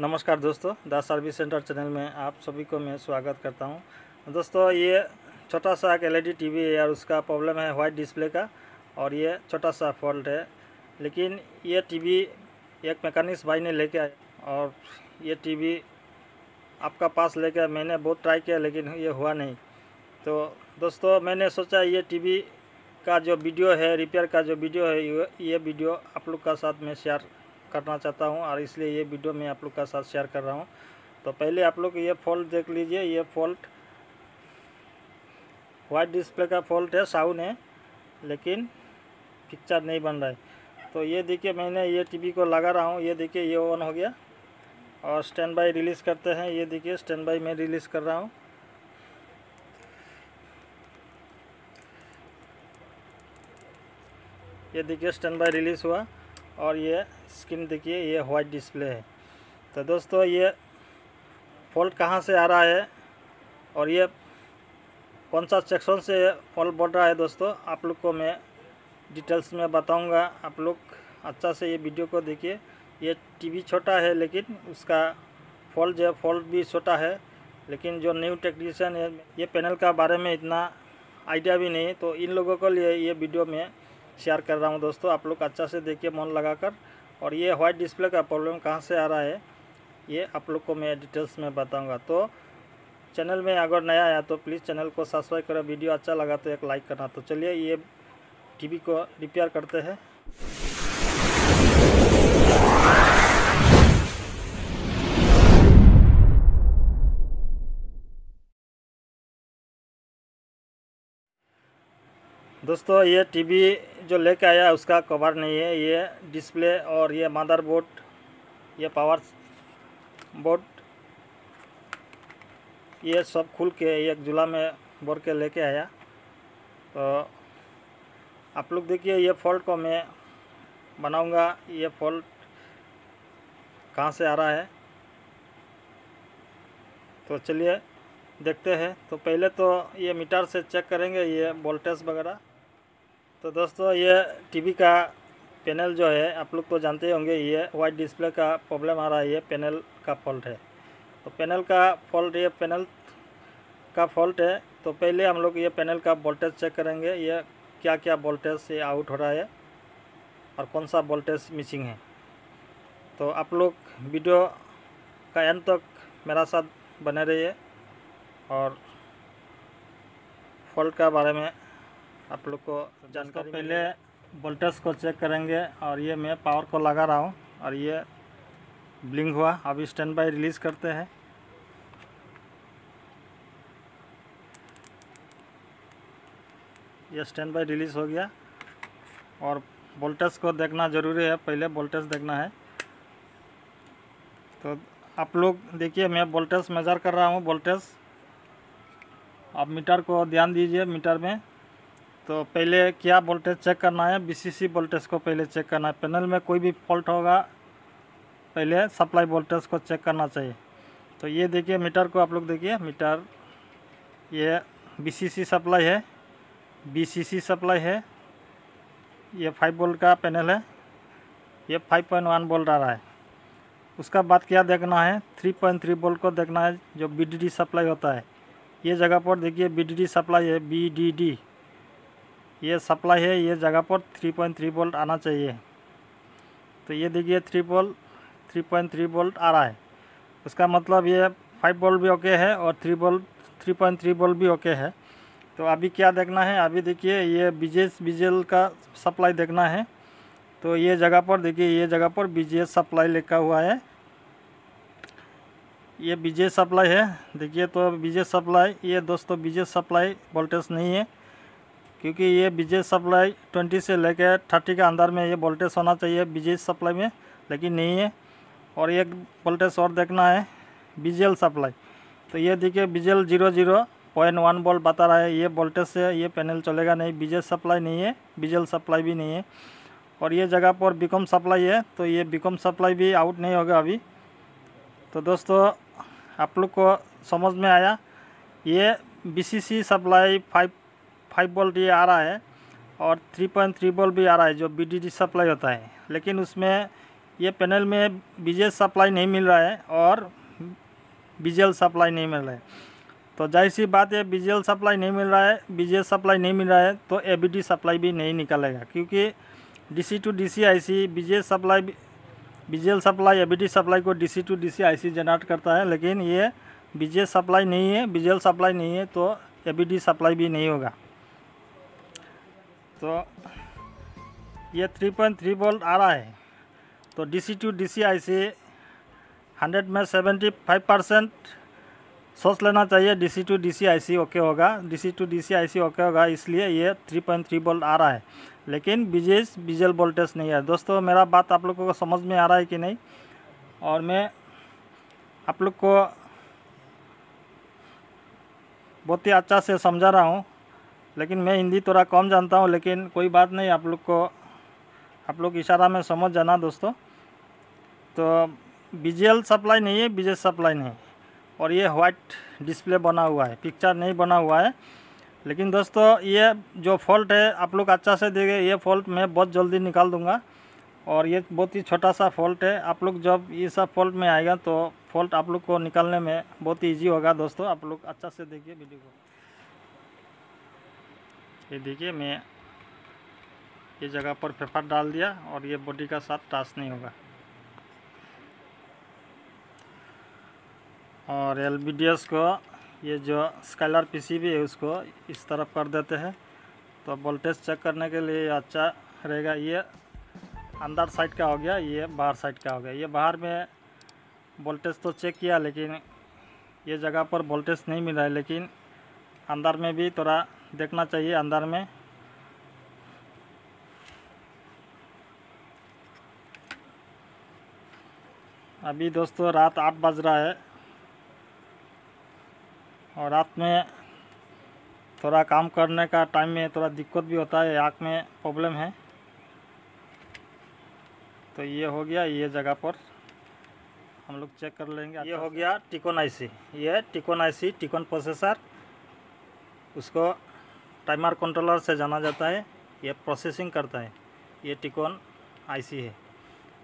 नमस्कार दोस्तों the service centre channel में आप सभी को मैं स्वागत करता हूँ। दोस्तों, ये छोटा सा एक एलईडी टीवी है और उसका प्रॉब्लम है वाइट डिस्प्ले का, और ये छोटा सा फॉल्ट है। लेकिन ये टीवी एक मैकेनिक्स भाई ने लेके आए और ये टीवी आपका पास लेके मैंने बहुत ट्राई किया, लेकिन ये हुआ नहीं। तो दोस्तों, मैंने सोचा ये टीवी का जो वीडियो है, रिपेयर का जो वीडियो है ये- ये वीडियो आप लोग का साथ में शेयर करना चाहता हूँ और इसलिए ये वीडियो मैं आप लोग का साथ शेयर कर रहा हूँ। तो पहले आप लोग ये फॉल्ट देख लीजिए, ये फॉल्ट वाइट डिस्प्ले का फॉल्ट है, साउंड है, लेकिन पिक्चर नहीं बन रहा है। तो ये देखिए, मैंने ये टीवी को लगा रहा हूँ, ये देखिए, ये ऑन हो गया और स्टैंड बाई रिलीज़ करते हैं। ये देखिए स्टैंड बाई मैं रिलीज़ कर रहा हूँ। ये देखिए स्टैंड बाई रिलीज़ हुआ। और ये स्क्रीन देखिए, ये वाइट डिस्प्ले है। तो दोस्तों, ये फॉल्ट कहाँ से आ रहा है? और ये कौन सा सेक्शन से फॉल्ट बढ़ रहा है दोस्तों? आप लोग को मैं डिटेल्स में बताऊँगा। आप लोग अच्छा से ये वीडियो को देखिए। ये टीवी छोटा है, लेकिन उसका फॉल्ट जो फॉल्ट भी छोटा है। लेकिन जो न्यू टेक्नीशियन है, ये पैनल का बारे में इतना आइडिया भी नहीं तो इन लोगों के लिए ये वीडियो में शेयर कर रहा हूँ दोस्तों, आप लोग अच्छा से देखिए मन लगाकर। और ये वाइट डिस्प्ले का प्रॉब्लम कहाँ से आ रहा है, ये आप लोग को मैं डिटेल्स में बताऊँगा। तो चैनल में अगर नया आया तो प्लीज़ चैनल को सब्सक्राइब करें। वीडियो अच्छा लगा तो एक लाइक करना। तो चलिए ये टीवी को रिपेयर करते हैं। दोस्तों, ये टीवी जो लेके आया उसका कवर नहीं है। ये डिस्प्ले और ये मदरबोर्ड ये पावर बोर्ड ये सब खुल के एक जुला में बोर के लेके आया। तो आप लोग देखिए, ये फॉल्ट को मैं बनाऊँगा। ये फॉल्ट कहाँ से आ रहा है? तो चलिए देखते हैं। तो पहले तो ये मीटर से चेक करेंगे, ये वोल्टेज वगैरह। तो दोस्तों, ये टीवी का पैनल जो है, आप लोग तो जानते होंगे, ये वाइट डिस्प्ले का प्रॉब्लम आ रहा है, ये पैनल का फॉल्ट है। तो पैनल का फॉल्ट ये पैनल का फॉल्ट है। तो पहले हम लोग ये पैनल का वोल्टेज चेक करेंगे, ये क्या क्या वोल्टेज से आउट हो रहा है और कौन सा वोल्टेज मिसिंग है। तो आप लोग वीडियो का एंड तक मेरा साथ बने रहिए और फॉल्ट का बारे में आप लोग को जानकारी पहले वोल्टेज को चेक करेंगे और ये मैं पावर को लगा रहा हूँ और ये ब्लिंक हुआ। अभी स्टैंड बाई रिलीज़ करते हैं। ये स्टैंड बाई रिलीज़ हो गया। और वोल्टेज को देखना ज़रूरी है। पहले वोल्टेज देखना है। तो आप लोग देखिए मैं वोल्टेज मेज़र कर रहा हूँ। वोल्टेज आप मीटर को ध्यान दीजिए मीटर में। तो पहले क्या वोल्टेज चेक करना है? बीसीसी वोल्टेज को पहले चेक करना है। पैनल में कोई भी फॉल्ट होगा, पहले सप्लाई वोल्टेज को चेक करना चाहिए। तो ये देखिए मीटर को आप लोग देखिए। मीटर ये बीसीसी सप्लाई है। बीसीसी सप्लाई है। ये फाइव वोल्ट का पैनल है। ये फाइव पॉइंट वन वोल्ट आ रहा है। उसका बाद क्या देखना है? थ्री पॉइंट थ्री वोल्ट को देखना है, जो बीडीडी सप्लाई होता है। ये जगह पर देखिए बीडीडी सप्लाई है बीडीडी ये सप्लाई है, ये जगह पर थ्री पॉइंट थ्री वोल्ट आना चाहिए। तो ये देखिए three volt three point three volt आ रहा है। उसका मतलब ये फाइव वोल्ट भी ओके है और three volt three point three volt भी ओके है। तो अभी क्या देखना है? अभी देखिए ये बीजेस बीजेल का सप्लाई देखना है। तो ये जगह पर देखिए, ये जगह पर बीजेस सप्लाई लिखा हुआ है। ये बीजे सप्लाई है। देखिए तो बीजे सप्लाई ये दोस्तों बीजे सप्लाई वोल्टेज नहीं है। क्योंकि ये बिजली सप्लाई 20 से लेकर 30 के अंदर में ये वोल्टेज होना चाहिए बिजली सप्लाई में, लेकिन नहीं है। और एक वोल्टेज और देखना है, बिजल सप्लाई। तो ये देखिए, बिजल zero zero point one volt बता रहा है, ये वोल्टेज से ये पैनल चलेगा नहीं बीजे सप्लाई नहीं है, बिजल सप्लाई भी नहीं है। और ये जगह पर बिकॉम सप्लाई है तो ये बिकॉम सप्लाई भी आउट नहीं होगा अभी। तो दोस्तों, आप लोग को समझ में आया, ये BCC supply five five volt ये आ रहा है और थ्री पॉइंट थ्री वोल्ट भी आ रहा है, जो बी सप्लाई होता है। लेकिन उसमें ये पैनल में बीजे सप्लाई नहीं मिल रहा है और बीजेल सप्लाई नहीं मिल रहा है। तो ज़ाहिर सी बात है बीजेल सप्लाई नहीं मिल रहा है बीजेल सप्लाई नहीं मिल रहा है तो एबीडी सप्लाई भी नहीं निकलेगा। क्योंकि DC to DC IC बीजेल supply बीजेल supply ABD supply को DC to DC IC generate करता है, लेकिन ये बीजेल सप्लाई नहीं है बीजेल सप्लाई नहीं है तो एबीडी सप्लाई भी नहीं होगा। तो ये 3.3 वोल्ट आ रहा है। तो डीसी टू डीसी आईसी 100 में 75 परसेंट सोच लेना चाहिए। DC to DC IC okay होगा। DC to DC IC okay होगा, इसलिए ये 3.3 वोल्ट आ रहा है। लेकिन बीजेस, बीजल वोल्टेज नहीं है। दोस्तों, मेरा बात आप लोगों को समझ में आ रहा है कि नहीं? और मैं आप लोग को बहुत ही अच्छा से समझा रहा हूँ। लेकिन मैं हिंदी थोड़ा कम जानता हूँ, लेकिन कोई बात नहीं, आप लोग को, आप लोग इशारा में समझ जाना दोस्तों। तो बीजेल सप्लाई नहीं है बीजे सप्लाई नहीं। और ये वाइट डिस्प्ले बना हुआ है पिक्चर नहीं बना हुआ है। लेकिन दोस्तों, ये जो फॉल्ट है, आप लोग अच्छा से देंगे ये फॉल्ट मैं बहुत जल्दी निकाल दूँगा। और ये बहुत ही छोटा सा फॉल्ट है, आप लोग जब ये सब फॉल्ट में आएगा तो फॉल्ट आप लोग को निकालने में बहुत ही ईजी होगा दोस्तों। आप लोग अच्छा से देखिए वीडियो को। ये देखिए, मैं ये जगह पर पेपर डाल दिया और ये बॉडी का साथ टच नहीं होगा। और एलबीडीएस को, ये जो स्काइलर पीसीबी है, उसको इस तरफ़ कर देते हैं। तो वोल्टेज चेक करने के लिए अच्छा रहेगा, ये अंदर साइड का हो गया, ये बाहर साइड का हो गया। ये बाहर में वोल्टेज तो चेक किया, लेकिन ये जगह पर वोल्टेज नहीं मिला है, लेकिन अंदर में भी थोड़ा देखना चाहिए अंदर में। अभी दोस्तों रात आठ बज रहा है और रात में थोड़ा काम करने का टाइम में थोड़ा दिक्कत भी होता है आँख में प्रॉब्लम है। तो ये हो गया ये जगह पर। हम लोग चेक कर लेंगे ये हो गया टिकोन आईसी ये टिकोन आईसी टिकोन प्रोसेसर उसको टाइमर कंट्रोलर से जाना जाता है, ये प्रोसेसिंग करता है। ये टिकोन आईसी है।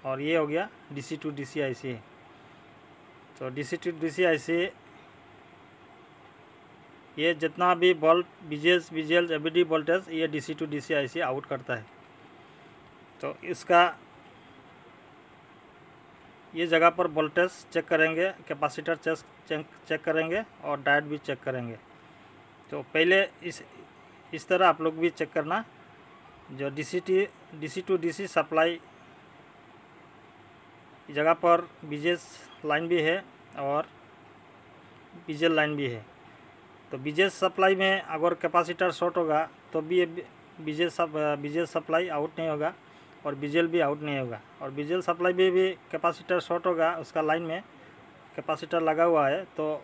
और ये हो गया डीसी टू डीसी आईसी है। तो डीसी टू डीसी आईसी ये जितना भी वोल्ट बीजेस बीजेल एबीडी वोल्टेज ये DC to DC IC out करता है। तो इसका, ये जगह पर वोल्टेज चेक करेंगे कैपेसिटर चेक चेक करेंगे और डायट भी चेक करेंगे। तो पहले इस इस तरह आप लोग भी चेक करना। जो D C T D C to D C supply जगह पर बीजेस लाइन भी है और बीजेल लाइन भी है। तो बीजेस सप्लाई में अगर कैपेसिटर शॉर्ट होगा तो भी ये बीजेस सप्लाई आउट नहीं होगा और बीजेल भी आउट नहीं होगा। और बीजेल सप्लाई में भी कैपेसिटर शॉर्ट होगा, उसका लाइन में कैपेसिटर लगा हुआ है तो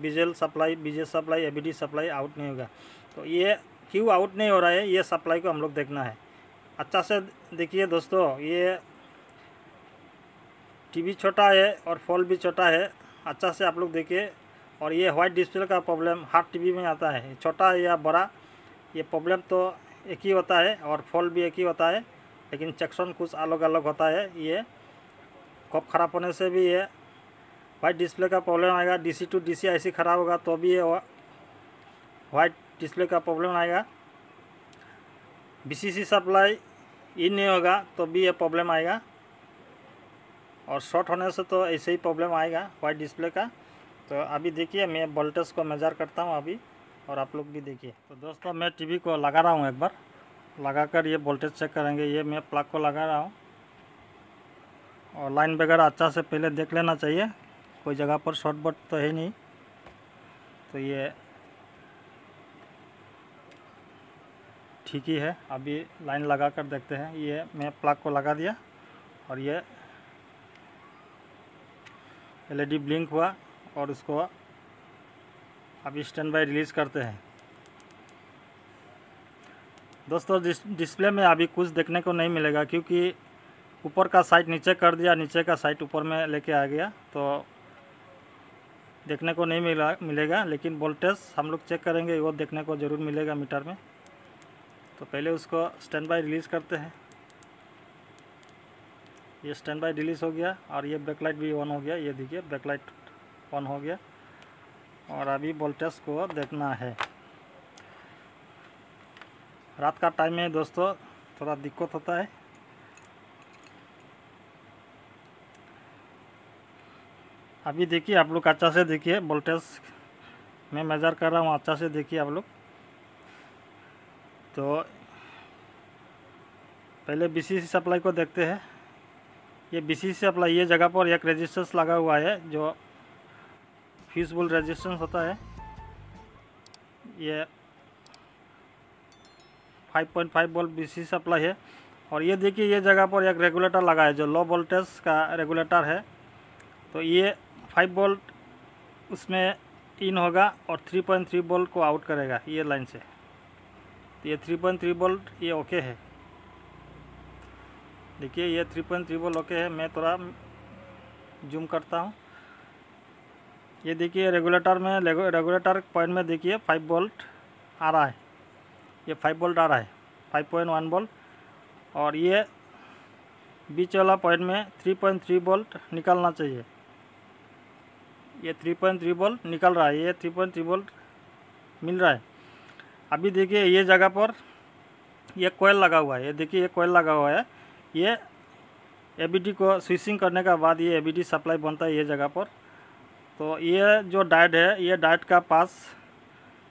बीजेल supply बीजेल supply ABD supply out नहीं होगा। तो ये क्यों आउट नहीं हो रहा है, ये सप्लाई को हम लोग देखना है। अच्छा से देखिए दोस्तों, ये टीवी छोटा है और फॉल भी छोटा है। अच्छा से आप लोग देखिए, और ये वाइट डिस्प्ले का प्रॉब्लम हर टीवी में आता है। छोटा या बड़ा, ये प्रॉब्लम तो एक ही होता है और फॉल भी एक ही होता है, लेकिन सेक्शन कुछ अलग अलग होता है। ये कप ख़राब होने से भी ये वाइट डिस्प्ले का प्रॉब्लम आएगा। डीसी टू डीसी आईसी ख़राब होगा तो भी ये वाइट डिस्प्ले का प्रॉब्लम आएगा। बीसीसी सप्लाई इन नहीं होगा तो भी ये प्रॉब्लम आएगा। और शॉर्ट होने से तो ऐसे ही प्रॉब्लम आएगा वाइट डिस्प्ले का। तो अभी देखिए, मैं वोल्टेज को मेज़र करता हूँ अभी, और आप लोग भी देखिए। तो दोस्तों, मैं टीवी को लगा रहा हूँ एक बार। लगाकर ये वोल्टेज चेक करेंगे। ये मैं प्लग को लगा रहा हूँ। और लाइन वगैरह अच्छा से पहले देख लेना चाहिए। कोई जगह पर शॉर्ट बट तो है नहीं। तो ये ठीक ही। है अभी लाइन लगा कर देखते हैं। ये मैं प्लग को लगा दिया और ये एलईडी ब्लिंक हुआ और उसको अभी स्टैंड बाई रिलीज़ करते हैं। दोस्तों डिस्प्ले में अभी कुछ देखने को नहीं मिलेगा क्योंकि ऊपर का साइड नीचे कर दिया, नीचे का साइड ऊपर में लेके आ गया तो देखने को नहीं मिला, मिलेगा, लेकिन वोल्टेज हम लोग चेक करेंगे, वो देखने को ज़रूर मिलेगा मीटर में। तो पहले उसको स्टैंड बाई रिलीज़ करते हैं। ये स्टैंड बाई रिलीज़ हो गया और ये बैकलाइट भी ऑन हो गया। ये देखिए बैकलाइट ऑन हो गया और अभी वोल्टेज को देखना है। रात का टाइम में दोस्तों, थोड़ा दिक्कत होता है। अभी देखिए आप लोग अच्छा से देखिए वोल्टेज मैं मेज़र कर रहा हूँ अच्छा से देखिए आप लोग। तो पहले बीसीसी सप्लाई को देखते हैं। ये बीसीसी सप्लाई, ये जगह पर एक रेजिस्टेंस लगा हुआ है, जो फ्यूजबल रेजिस्टेंस होता है। ये 5.5 वोल्ट बीसीसी सप्लाई है। और ये देखिए, ये जगह पर एक रेगुलेटर लगा है, जो लो वोल्टेज का रेगुलेटर है। तो ये 5 वोल्ट उसमें इन होगा और 3.3 वोल्ट को आउट करेगा, ये लाइन से। तो ये 3.3 वोल्ट ये ओके है। देखिए, ये 3.3 वोल्ट ओके है। मैं थोड़ा जूम करता हूँ। ये देखिए रेगुलेटर में रेगुलेटर पॉइंट में देखिए 5 वोल्ट आ रहा है। ये 5 वोल्ट आ रहा है। 5.1 वोल्ट और ये बीच वाला पॉइंट में 3.3 वोल्ट निकालना चाहिए। ये 3.3 वोल्ट निकल रहा है। ये 3.3 वोल्ट मिल रहा है। अभी देखिए ये जगह पर ये कोयल लगा हुआ है। ये देखिए ये कोयल लगा हुआ है। ये एबीडी को स्विचिंग करने का बाद ये एबीडी सप्लाई बनता है ये जगह पर। तो ये जो डाइट है, ये डाइट का पास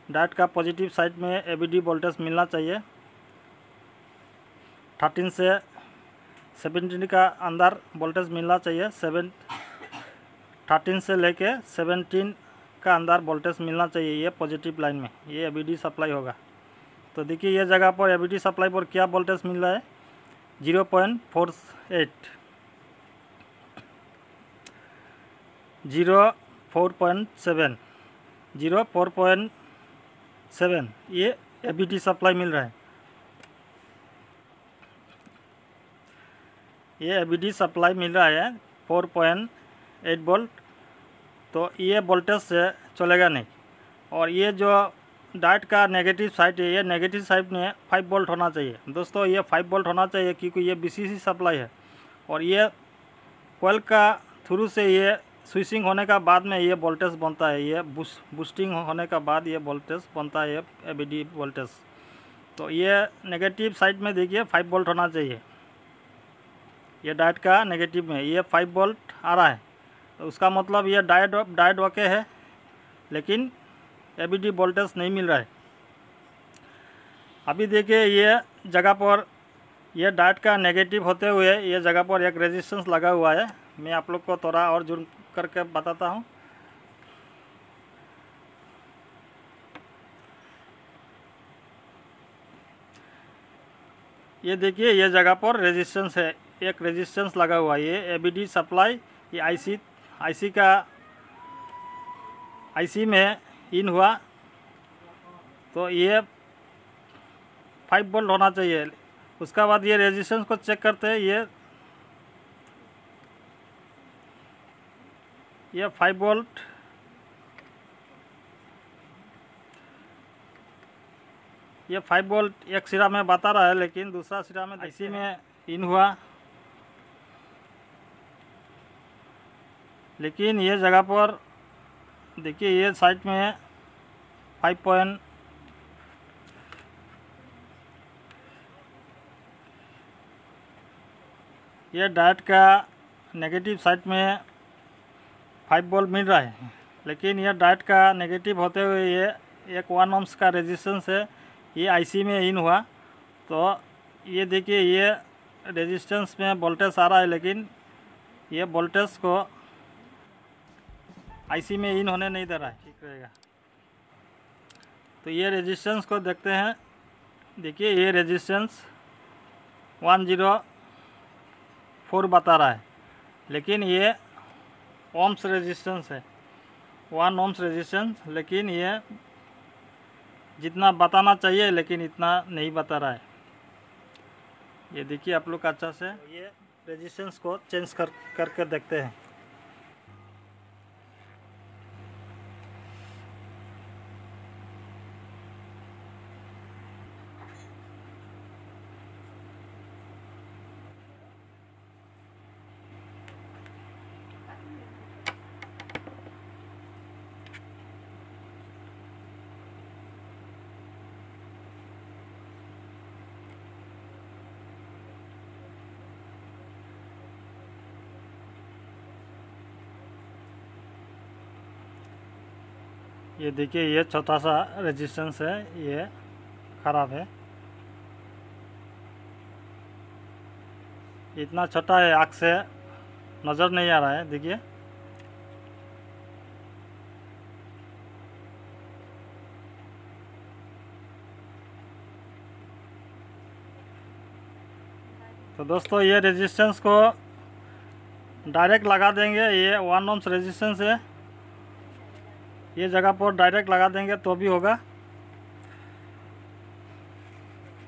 डाइट का पॉजिटिव साइड में एबीडी वोल्टेज मिलना चाहिए। थर्टीन से सेवेंटीन का अंदर वोल्टेज मिलना चाहिए। सेवन थर्टीन से लेके सेवेंटीन का अंदर वोल्टेज मिलना चाहिए ये पॉजिटिव लाइन में। ये एबीडी सप्लाई होगा। तो देखिए ये जगह पर एबीडी सप्लाई पर क्या वोल्टेज मिल रहा है? Zero point four eight zero four point seven zero four point seven ये एबीडी सप्लाई मिल रहा है। ये एबीडी सप्लाई मिल रहा है। फोर पॉइंट एट वोल्ट तो ये वोल्टेज से चलेगा नहीं। और ये जो डाइट का नेगेटिव साइड है, ये नेगेटिव साइड में फाइव वोल्ट होना चाहिए। दोस्तों, ये फाइव वोल्ट होना चाहिए क्योंकि ये बीसीसी सप्लाई है। और ये कोयल का थ्रू से ये स्विचिंग होने का बाद में ये वोल्टेज बनता है। ये बूस बूस्टिंग होने का बाद ये वोल्टेज बनता है ए बी वोल्टेज तो ये नेगेटिव साइड में देखिए फाइव वोल्ट होना चाहिए। ये डाइट का नेगेटिव में ये फाइव वोल्ट आ रहा है। उसका मतलब यह डाइट डाइट ओके है, लेकिन एबीडी वोल्टेज नहीं मिल रहा है। अभी देखिए, ये जगह पर यह डाइट का नेगेटिव होते हुए ये जगह पर एक रेजिस्टेंस लगा हुआ है। मैं आप लोग को थोड़ा और जुर्म करके बताता हूँ। ये देखिए, ये जगह पर रेजिस्टेंस है। एक रेजिस्टेंस लगा हुआ है। ये एबीडी सप्लाई ये आईसी आईसी का आईसी में इन हुआ। तो ये फाइव बोल्ट होना चाहिए। उसका बाद ये रेजिस्टेंस को चेक करते हैं। ये ये फाइव बोल्ट ये फाइव बोल्ट एक सिरा में बता रहा है, लेकिन दूसरा सिरा में आईसी में इन हुआ। लेकिन ये जगह पर, देखिए, ये साइड में फाइव पॉइंट ये डाइट का नेगेटिव साइड में फाइव वोल्ट मिल रहा है। लेकिन यह डाइट का नेगेटिव होते हुए ये एक वन ओम्स का रेजिस्टेंस है, ये आईसी में इन हुआ। तो ये देखिए, ये रेजिस्टेंस में वोल्टेज आ रहा है, लेकिन ये वोल्टेज को आईसी में इन होने नहीं दे रहा है। ठीक रहेगा। तो ये रेजिस्टेंस को देखते हैं। देखिए, ये रेजिस्टेंस वन ज़ीरो फोर बता रहा है। लेकिन ये ओम्स रेजिस्टेंस है। वन ओम्स रेजिस्टेंस लेकिन ये जितना बताना चाहिए, लेकिन इतना नहीं बता रहा है। ये देखिए आप लोग अच्छा से, ये रेजिस्टेंस को चेंज कर, करके देखते हैं। ये देखिए, ये छोटा सा रेजिस्टेंस है, ये ख़राब है। इतना छोटा है, आँख से नज़र नहीं आ रहा है, देखिए। तो दोस्तों, ये रेजिस्टेंस को डायरेक्ट लगा देंगे, ये वन ओम्स रेजिस्टेंस है। ये जगह पर डायरेक्ट लगा देंगे तो भी होगा।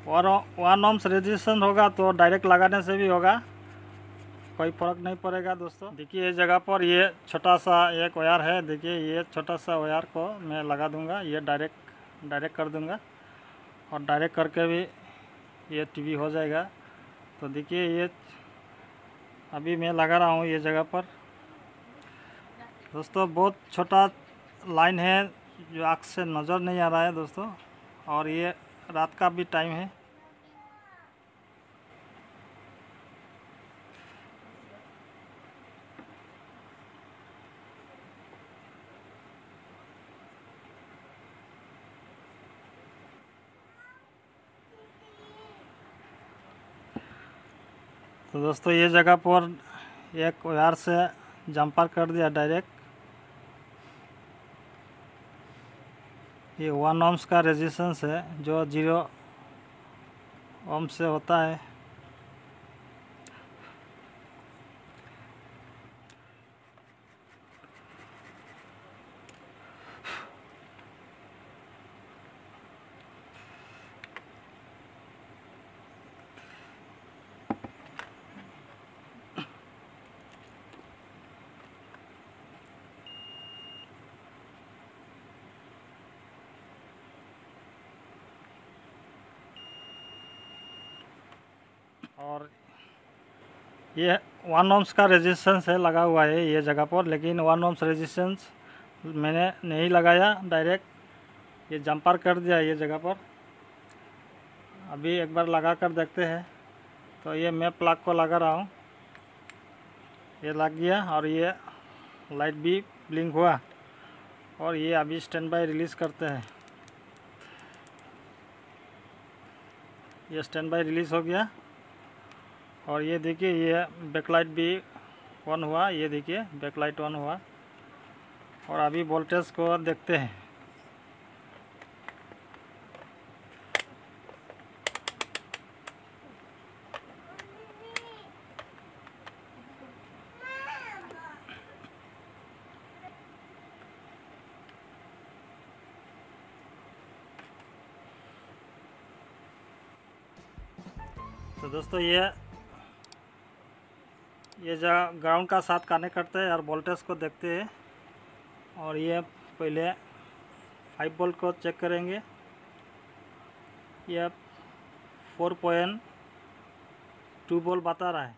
और वन ओम्स रेजिस्टेंस होगा तो डायरेक्ट लगाने से भी होगा। कोई फ़र्क नहीं पड़ेगा दोस्तों। देखिए इस जगह पर ये छोटा सा एक वायर है। देखिए ये छोटा सा वायर को मैं लगा दूँगा। ये डायरेक्ट डायरेक्ट कर दूँगा। और डायरेक्ट करके भी ये टीवी हो जाएगा। तो देखिए ये अभी मैं लगा रहा हूँ ये जगह पर। दोस्तों बहुत छोटा लाइन है, जो आँख से नज़र नहीं आ रहा है दोस्तों, और ये रात का भी टाइम है। तो दोस्तों, ये जगह पर एक वायर से जंपर कर दिया डायरेक्ट ये वन ओम्स का रेजिस्टेंस है जो ज़ीरो ओम से होता है। और ये वन ओम्स का रेजिस्टेंस है, लगा हुआ है ये जगह पर, लेकिन वन ओम्स रेजिस्टेंस मैंने नहीं लगाया डायरेक्ट ये जंपर कर दिया ये जगह पर। अभी एक बार लगा कर देखते हैं। तो ये मैं प्लग को लगा रहा हूँ। ये लग गया और ये लाइट भी ब्लिंक हुआ। और ये अभी स्टैंड बाई रिलीज़ करते हैं। ये स्टैंड बाई रिलीज़ हो गया। और ये देखिए, ये बैकलाइट भी ऑन हुआ, ये देखिए बैकलाइट ऑन हुआ। और अभी वोल्टेज को देखते हैं। तो दोस्तों, ये ये ग्राउंड का साथ कनेक्ट करते हैं और वोल्टेज को देखते हैं। और ये पहले फाइव वोल्ट को चेक करेंगे। ये फोर पॉइंट टू वोल्ट बता रहा है।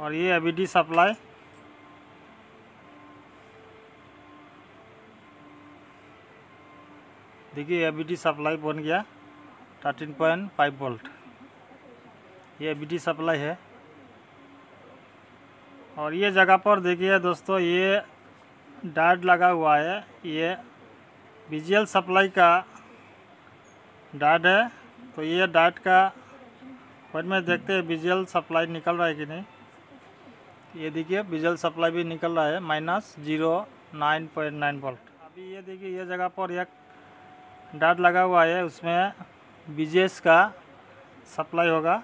और ये अभी सप्लाई देखिए अभी सप्लाई बन गया। थर्टीन पॉइंट फाइव वोल्ट ये अभी सप्लाई है। और ये जगह पर देखिए दोस्तों, ये डाट लगा हुआ है। ये विजुअल सप्लाई का डाट है। तो ये डाट का पर में देखते हैं विजुअल सप्लाई निकल रहा है कि नहीं। ये देखिए, विजुअल सप्लाई भी निकल रहा है, minus zero nine point nine volt. अभी ये देखिए, ये जगह पर एक डाट लगा हुआ है, उसमें बीजेस का सप्लाई होगा।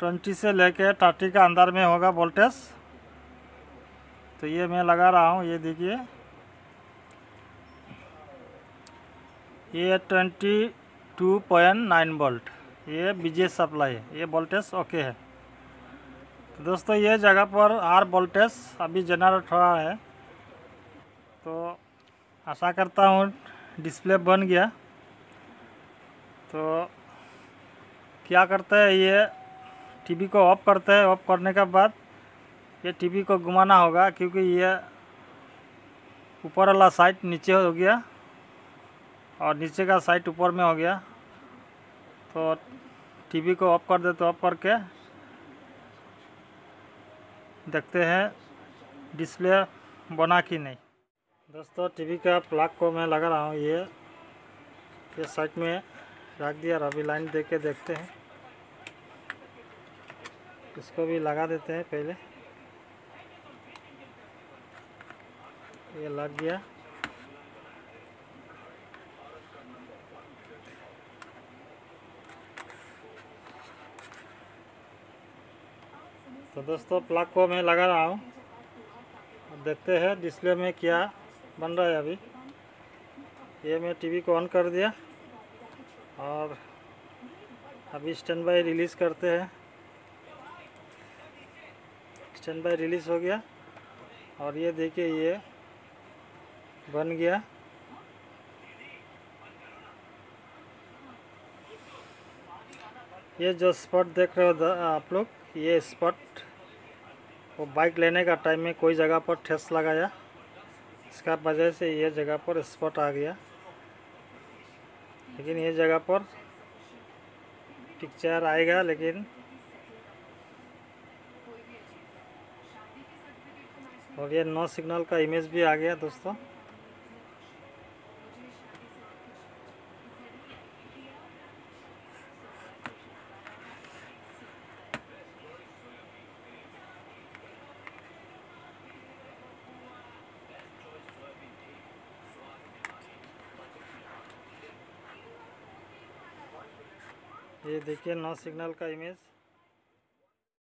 ट्वेंटी से लेके थर्टी का अंदर में होगा वोल्टेज। तो ये मैं लगा रहा हूँ, ये देखिए। ये twenty two point nine volt, ये बिजली सप्लाई है ये वोल्टेज ओके है। तो दोस्तों, ये जगह पर आर वोल्टेज अभी जनरेट हो रहा है। तो आशा करता हूँ डिस्प्ले बन गया। तो क्या करते हैं ये? टीवी को ऑफ़ करते हैं ऑफ़ करने के बाद ये टीवी को घुमाना होगा क्योंकि ये ऊपर वाला साइड नीचे हो गया और नीचे का साइड ऊपर में हो गया। तो टीवी को ऑफ़ कर दे तो ऑफ़ करके देखते हैं डिस्प्ले बना कि नहीं। दोस्तों टीवी का प्लग को मैं लगा रहा हूँ, ये ये साइड में रख दिया और अभी लाइन दे के देखते हैं। इसको भी लगा देते हैं पहले। ये लग गया। तो दोस्तों प्लग को मैं लगा रहा हूँ। देखते हैं डिस्प्ले में क्या बन रहा है अभी। ये मैं टीवी को ऑन कर दिया और अभी स्टैंड बाई रिलीज़ करते हैं। स्टैंड बाई रिलीज़ हो गया। और ये देखिए, ये बन गया। ये जो स्पॉट देख रहे हो आप लोग, ये स्पॉट वो बाइक लेने का टाइम में कोई जगह पर ठेस लगाया। इसका वजह से ये जगह पर स्पॉट आ गया। लेकिन ये जगह पर पिक्चर आएगा, लेकिन और ये नो सिग्नल का इमेज भी आ गया दोस्तों। ये देखिए नो सिग्नल का इमेज